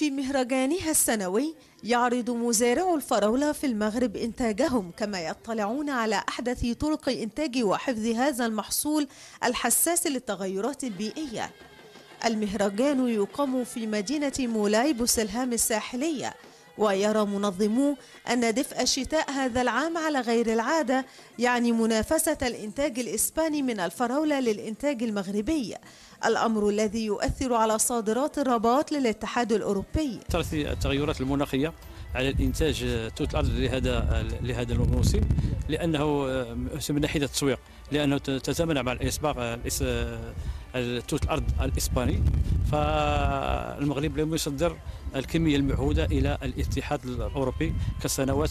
في مهرجانها السنوي يعرض مزارعو الفراولة في المغرب إنتاجهم كما يطلعون على أحدث طرق إنتاج وحفظ هذا المحصول الحساس للتغيرات البيئية. المهرجان يقام في مدينة مولاي بوسلهام الساحلية ويرى منظمو أن دفء الشتاء هذا العام على غير العادة يعني منافسة الإنتاج الإسباني من الفراولة للإنتاج المغربي. الأمر الذي يؤثر على صادرات الرباط للاتحاد الأوروبي. التغيرات المناخية على الإنتاج توت الأرض لهذا لهذا الموسم لأنه من ناحية التسويق لأنه تتمنع مع الاسباق توت الأرض الإسباني. فالمغرب لم يصدر الكمية المعهودة إلى الاتحاد الأوروبي كالسنوات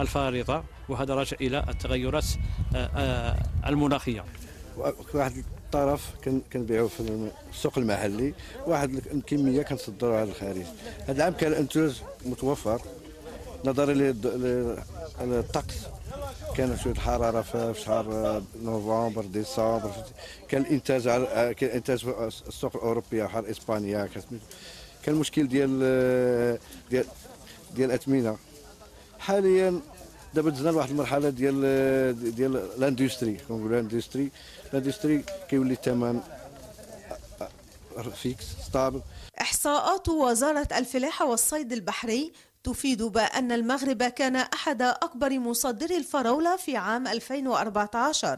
الفارطة وهذا راجع إلى التغيرات المناخية. واحد الطرف كنبيعوا في السوق المحلي واحد الكمية كنصدروها للخارج هذا العام كان الانتاج متوفر نظرا للطقس كان شوية الحراره في شهر نوفمبر ديسمبر كان الانتاج كان الانتاج في السوق الاوروبيه بحال إسبانيا كان المشكل ديال ديال ديال الاثمنه حاليا دابا دزنا لواحد المرحلة ديال ديال l'industrie كنقولوا l'industrie l'industrie كيولي الثمن fixe stable. إحصاءات وزارة الفلاحة والصيد البحري تفيد بأن المغرب كان أحد أكبر مصدري الفراولة في عام 2014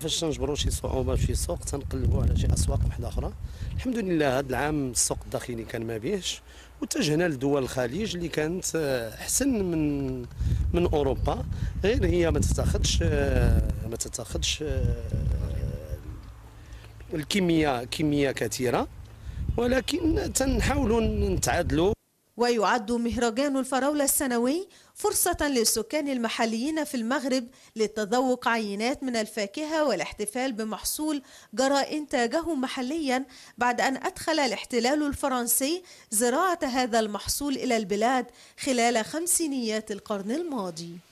فاش تنجبروا شي سوق أو شي سوق تنقلبوا على شي أسواق واحدة أخرى. الحمد لله هذا العام السوق الداخلي كان ما بيهش واتجهنا لدول الخليج اللي كانت أحسن من من أوروبا. غير هي ما تتاخذش ما تتاخذش الكميه كميه كثيرة. ولكن تنحاولوا نتعادلوا. ويعد مهرجان الفراولة السنوي فرصة للسكان المحليين في المغرب للتذوق عينات من الفاكهة والاحتفال بمحصول جرى إنتاجه محليا بعد أن أدخل الاحتلال الفرنسي زراعة هذا المحصول إلى البلاد خلال خمسينيات القرن الماضي.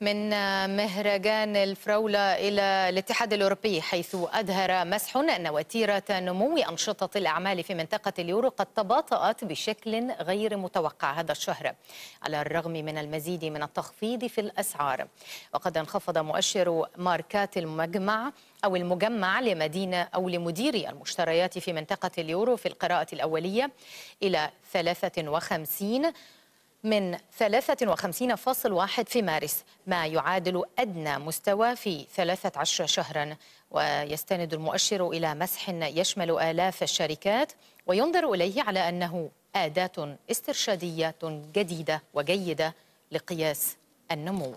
من مهرجان الفراولة إلى الاتحاد الأوروبي حيث أظهر مسح أن وتيرة نمو أنشطة الأعمال في منطقة اليورو قد تباطأت بشكل غير متوقع هذا الشهر على الرغم من المزيد من التخفيض في الأسعار. وقد انخفض مؤشر ماركات المجمع أو المجمع لمدينة أو لمديري المشتريات في منطقة اليورو في القراءة الأولية إلى 53 من 53.1 في مارس ما يعادل أدنى مستوى في 13 شهرا. ويستند المؤشر إلى مسح يشمل آلاف الشركات وينظر إليه على أنه أداة استرشادية جديدة وجيدة لقياس النمو.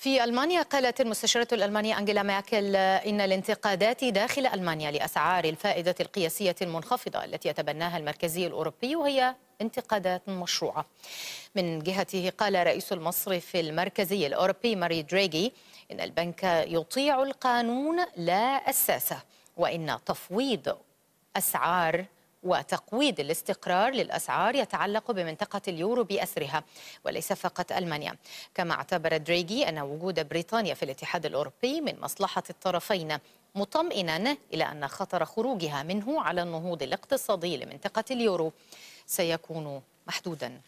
في ألمانيا قالت المستشارة الألمانية أنجيلا ماكل إن الانتقادات داخل ألمانيا لأسعار الفائدة القياسية المنخفضة التي يتبناها المركزي الأوروبي وهي انتقادات مشروعة. من جهته قال رئيس المصرف المركزي الأوروبي ماري دريغي إن البنك يطيع القانون لا الساسة وإن تفويض أسعار وتقويض الاستقرار للأسعار يتعلق بمنطقة اليورو بأسرها وليس فقط ألمانيا. كما اعتبر دريغي أن وجود بريطانيا في الاتحاد الأوروبي من مصلحة الطرفين مطمئنا إلى أن خطر خروجها منه على النهوض الاقتصادي لمنطقة اليورو سيكون محدودا.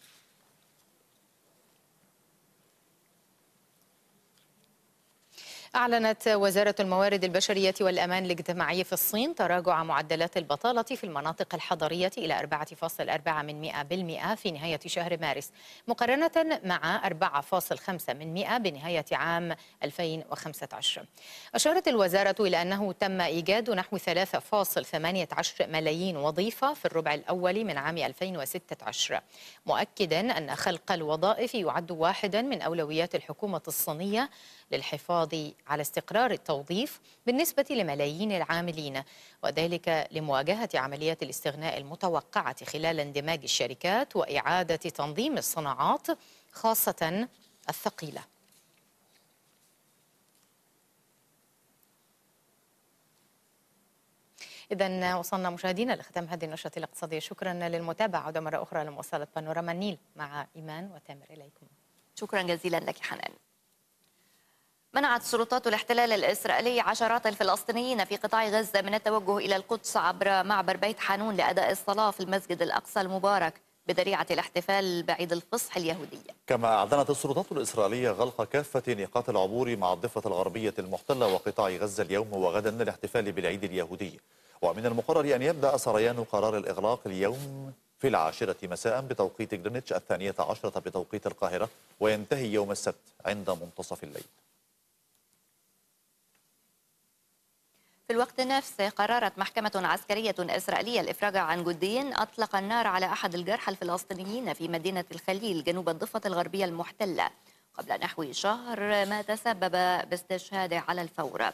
أعلنت وزارة الموارد البشرية والأمان الاجتماعي في الصين تراجع معدلات البطالة في المناطق الحضرية إلى 4.4 من 100% في نهاية شهر مارس مقارنة مع 4.5 من 100 بنهاية عام 2015 أشارت الوزارة إلى أنه تم إيجاد نحو 3.18 ملايين وظيفة في الربع الأول من عام 2016 مؤكدا أن خلق الوظائف يعد واحدا من أولويات الحكومة الصينية للحفاظ على استقرار التوظيف بالنسبة لملايين العاملين وذلك لمواجهة عملية الاستغناء المتوقعة خلال اندماج الشركات وإعادة تنظيم الصناعات خاصة الثقيلة. إذا وصلنا مشاهدينا لختام هذه النشرة الاقتصادية. شكرا للمتابعة. عودة مرة أخرى لمواصلة بانوراما النيل مع إيمان وتامر إليكم. شكرا جزيلا لك حنان. منعت سلطات الاحتلال الإسرائيلي عشرات الفلسطينيين في قطاع غزة من التوجه إلى القدس عبر معبر بيت حانون لأداء الصلاة في المسجد الأقصى المبارك بذريعة الاحتفال بعيد الفصح اليهودي كما أعلنت السلطات الإسرائيلية غلق كافة نقاط العبور مع الضفة الغربية المحتلة وقطاع غزة اليوم وغدا للاحتفال بالعيد اليهودي. ومن المقرر أن يبدأ سريان قرار الإغلاق اليوم في العاشرة مساء بتوقيت جرينتش الثانية عشرة بتوقيت القاهرة وينتهي يوم السبت عند منتصف الليل. في الوقت نفسه قررت محكمة عسكرية إسرائيلية الإفراج عن جندي أطلق النار على أحد الجرحى الفلسطينيين في مدينة الخليل جنوب الضفة الغربية المحتلة. قبل نحو شهر ما تسبب باستشهاده على الفور.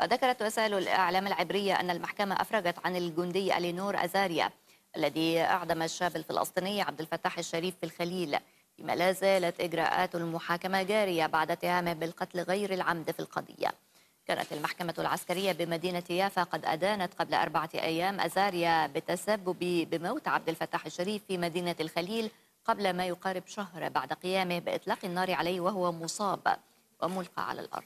وذكرت وسائل الإعلام العبرية أن المحكمة أفرجت عن الجندي ألينور أزاريا الذي أعدم الشاب الفلسطيني عبد الفتاح الشريف في الخليل. فيما لا زالت إجراءات المحاكمة جارية بعد اتهامه بالقتل غير العمد في القضية. كانت المحكمة العسكرية بمدينة يافا قد أدانت قبل أربعة أيام أزاريا بالتسبب بموت عبد الفتاح الشريف في مدينة الخليل قبل ما يقارب شهر بعد قيامه بإطلاق النار عليه وهو مصاب وملقى على الأرض.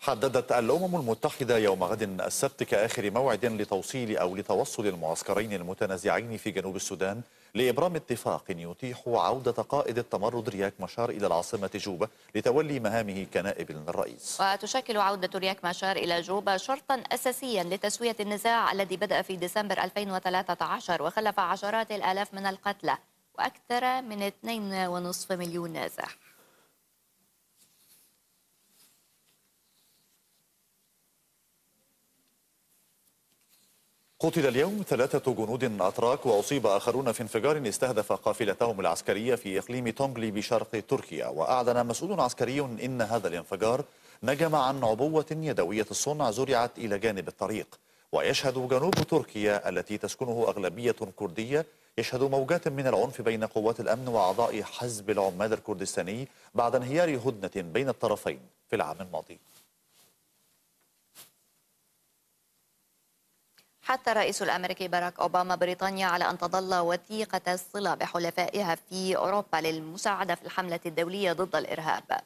حددت الأمم المتحدة يوم غد السبت كآخر موعد لتوصيل أو لتوصل المعسكرين المتنازعين في جنوب السودان لإبرام اتفاق يتيح عودة قائد التمرد رياك مشار إلى العاصمة جوبا لتولي مهامه كنائب للرئيس وتشكل عودة رياك مشار إلى جوبا شرطا أساسيا لتسوية النزاع الذي بدأ في ديسمبر 2013 وخلف عشرات الآلاف من القتلى وأكثر من 2.5 مليون نازح. قتل اليوم ثلاثة جنود أتراك وأصيب آخرون في انفجار استهدف قافلتهم العسكرية في إقليم تونغلي بشرق تركيا. وأعلن مسؤول عسكري إن هذا الانفجار نجم عن عبوة يدوية الصنع زرعت إلى جانب الطريق. ويشهد جنوب تركيا التي تسكنه أغلبية كردية يشهد موجات من العنف بين قوات الأمن وأعضاء حزب العمال الكردستاني بعد انهيار هدنة بين الطرفين في العام الماضي. حتى الرئيس الأمريكي باراك أوباما بريطانيا على أن تظل وثيقة الصله بحلفائها في أوروبا للمساعدة في الحملة الدولية ضد الإرهاب.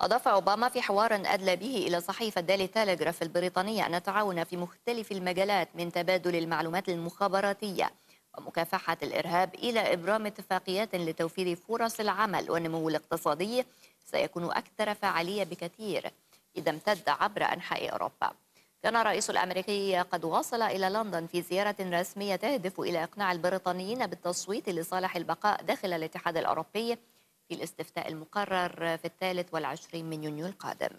أضاف أوباما في حوار أدلى به إلى صحيفة ديلي تيليغراف البريطانية أن التعاون في مختلف المجالات من تبادل المعلومات المخابراتية ومكافحة الإرهاب إلى إبرام اتفاقيات لتوفير فرص العمل والنمو الاقتصادي سيكون أكثر فعالية بكثير إذا امتد عبر أنحاء أوروبا. كان الرئيس الأمريكي قد وصل إلى لندن في زيارة رسمية تهدف إلى إقناع البريطانيين بالتصويت لصالح البقاء داخل الاتحاد الأوروبي في الاستفتاء المقرر في الثالث والعشرين من يونيو القادم.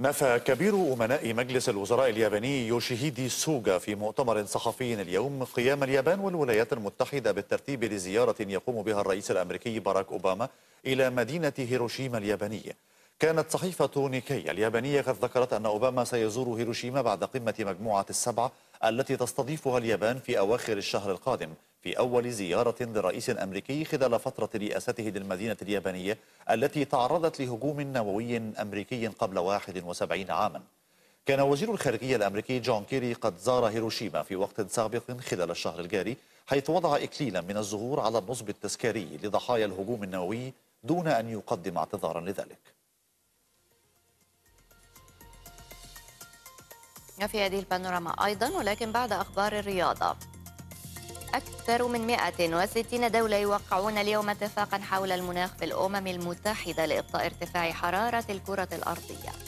نفى كبير أمناء مجلس الوزراء الياباني يوشيهيدي سوغا في مؤتمر صحفي اليوم قيام اليابان والولايات المتحدة بالترتيب لزيارة يقوم بها الرئيس الأمريكي باراك أوباما إلى مدينة هيروشيما اليابانية. كانت صحيفة نيكي اليابانية قد ذكرت أن أوباما سيزور هيروشيما بعد قمة مجموعة السبعة التي تستضيفها اليابان في أواخر الشهر القادم. في أول زيارة لرئيس أمريكي خلال فترة رئاسته للمدينة اليابانية التي تعرضت لهجوم نووي أمريكي قبل 71 عاما. كان وزير الخارجية الأمريكي جون كيري قد زار هيروشيما في وقت سابق خلال الشهر الجاري حيث وضع إكليلا من الزهور على النصب التذكاري لضحايا الهجوم النووي دون أن يقدم اعتذارا لذلك. في هذه البانوراما أيضا ولكن بعد أخبار الرياضة. أكثر من 160 دولة يوقعون اليوم اتفاقا حول المناخ في الأمم المتحدة لإبطاء ارتفاع حرارة الكرة الأرضية.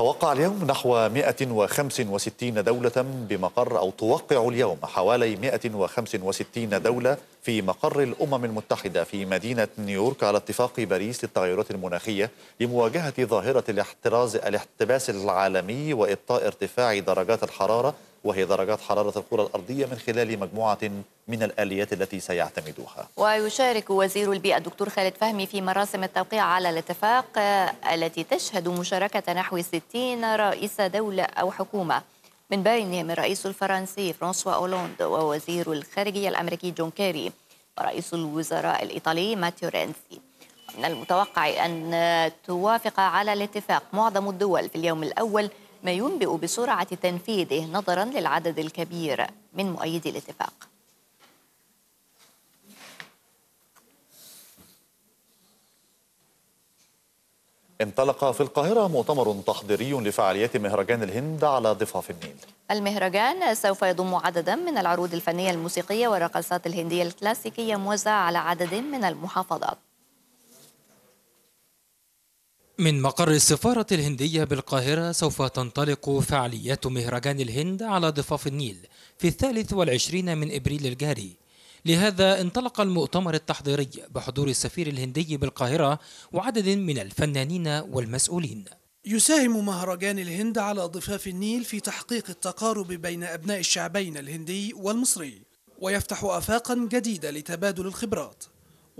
توقع اليوم نحو 165 دولة بمقر أو توقع اليوم حوالي 165 دولة في مقر الأمم المتحدة في مدينة نيويورك على اتفاق باريس للتغيرات المناخية لمواجهة ظاهرة الاحتراز الاحتباس العالمي وإبطاء ارتفاع درجات الحرارة وهي درجات حرارة الكرة الأرضية من خلال مجموعة من الآليات التي سيعتمدوها. ويشارك وزير البيئة الدكتور خالد فهمي في مراسم التوقيع على الاتفاق التي تشهد مشاركة نحو 60 رئيس دولة أو حكومة. من بينهم الرئيس الفرنسي فرانسوا أولوند ووزير الخارجية الأمريكي جون كيري. ورئيس الوزراء الإيطالي ماتيو رينزي من المتوقع أن توافق على الاتفاق معظم الدول في اليوم الأول ما ينبئ بسرعة تنفيذه نظرا للعدد الكبير من مؤيدي الاتفاق. انطلق في القاهرة مؤتمر تحضيري لفعاليات مهرجان الهند على ضفاف النيل. المهرجان سوف يضم عددا من العروض الفنية الموسيقية والرقصات الهندية الكلاسيكية موزعة على عدد من المحافظات. من مقر السفارة الهندية بالقاهرة سوف تنطلق فعاليات مهرجان الهند على ضفاف النيل في الثالث والعشرين من إبريل الجاري. لهذا انطلق المؤتمر التحضيري بحضور السفير الهندي بالقاهرة وعدد من الفنانين والمسؤولين. يساهم مهرجان الهند على ضفاف النيل في تحقيق التقارب بين أبناء الشعبين الهندي والمصري ويفتح آفاقا جديدة لتبادل الخبرات.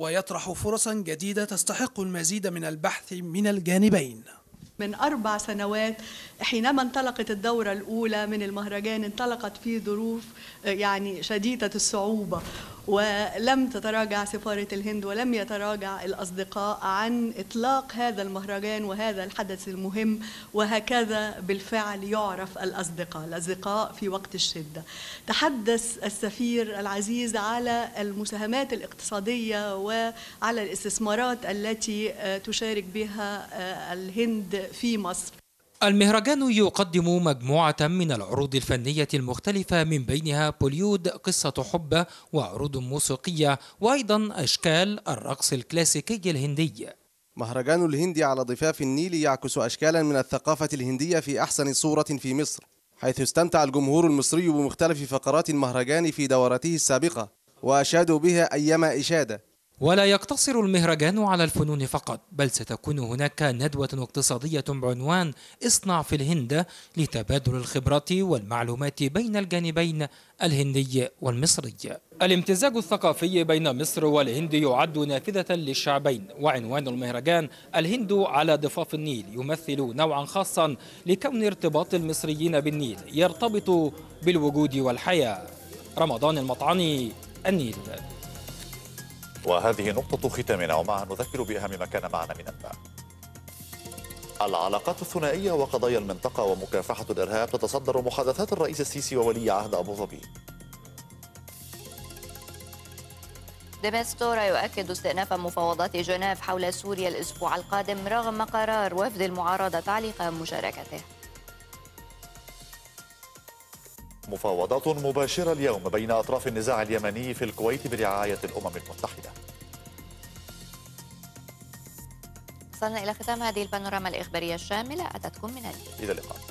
ويطرح فرصا جديدة تستحق المزيد من البحث من الجانبين. من أربع سنوات حينما انطلقت الدورة الأولى من المهرجان انطلقت في ظروف يعني شديدة الصعوبة. ولم تتراجع سفارة الهند ولم يتراجع الأصدقاء عن إطلاق هذا المهرجان وهذا الحدث المهم وهكذا بالفعل يعرف الأصدقاء الأصدقاء في وقت الشدة. تحدث السفير العزيز على المساهمات الاقتصادية وعلى الاستثمارات التي تشارك بها الهند في مصر. المهرجان يقدم مجموعة من العروض الفنية المختلفة من بينها بوليود قصة حب وعروض موسيقية وأيضا أشكال الرقص الكلاسيكي الهندي. مهرجان الهند على ضفاف النيل يعكس أشكالا من الثقافة الهندية في أحسن صورة في مصر حيث استمتع الجمهور المصري بمختلف فقرات المهرجان في دورته السابقة وأشادوا بها أيما إشادة. ولا يقتصر المهرجان على الفنون فقط بل ستكون هناك ندوة اقتصادية بعنوان اصنع في الهند لتبادل الخبرات والمعلومات بين الجانبين الهندي والمصري. الامتزاج الثقافي بين مصر والهند يعد نافذة للشعبين وعنوان المهرجان الهند على ضفاف النيل يمثل نوعا خاصا لكون ارتباط المصريين بالنيل يرتبط بالوجود والحياة. رمضان المطعني النيل. وهذه نقطة ختامنا ومعها نذكر بأهم ما كان معنا من أنباء العلاقات الثنائية وقضايا المنطقة ومكافحة الإرهاب تتصدر محادثات الرئيس السيسي وولي عهد أبو ظبي. ديمستورا يؤكد استئناف مفاوضات جنيف حول سوريا الأسبوع القادم رغم قرار وفد المعارضة تعليق مشاركته. مفاوضات مباشرة اليوم بين أطراف النزاع اليمني في الكويت برعاية الأمم المتحدة. وصلنا إلى ختام هذه البانوراما الإخبارية الشاملة. أتتكم من الجيل إلى اللقاء.